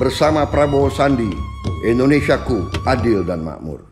bersama Prabowo Sandi, Indonesiaku adil dan makmur.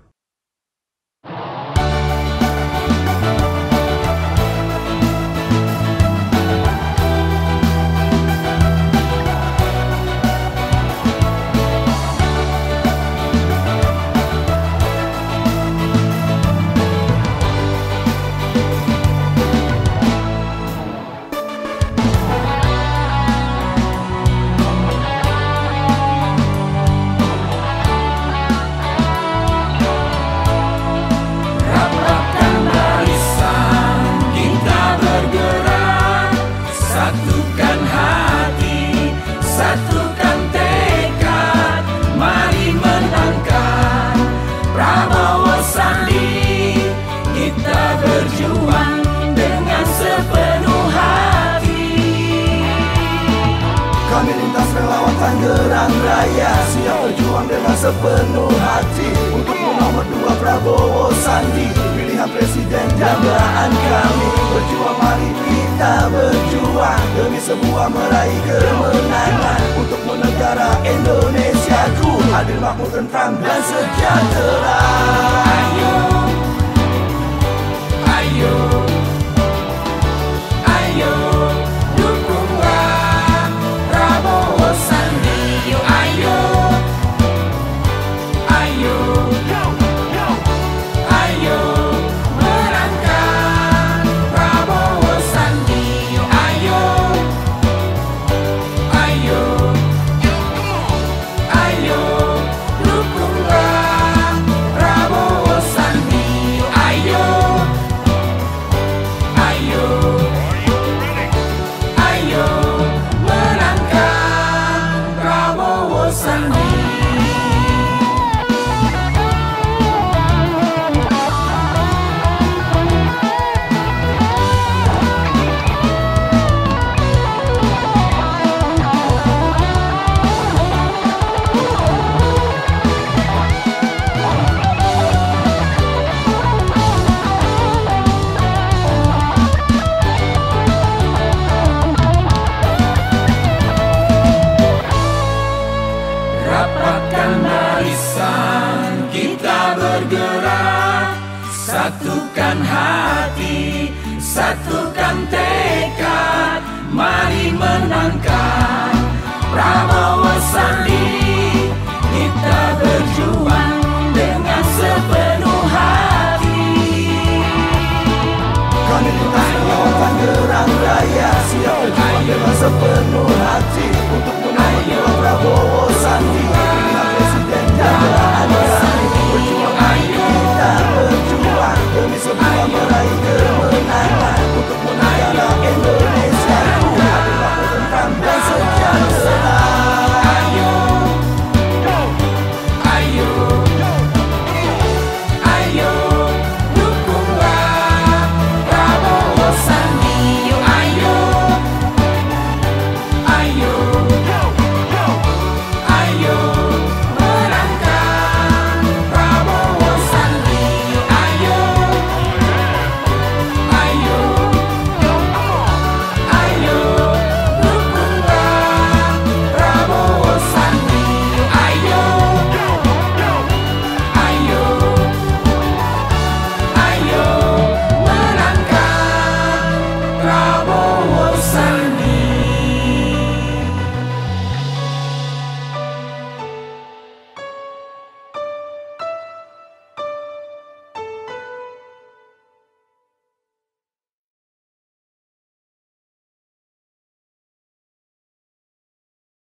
Raya Siap berjuang dengan sepenuh hati Untuk nomor dua Prabowo Sandi. Pilihan presiden dambaan kami. Berjuang mari kita berjuang Demi semua meraih kemenangan. Untuk menegara Indonesiaku Adil makmur tentram dan sejahtera Prabowo Rapatkan barisan, kita bergerak. Satukan hati, satukan tekad. Mari menangkan Prabowo Sandi. Kita berjuang dengan sepenuh hati. Kami relawan Tangerang Raya Siap berjuang dengan sepenuh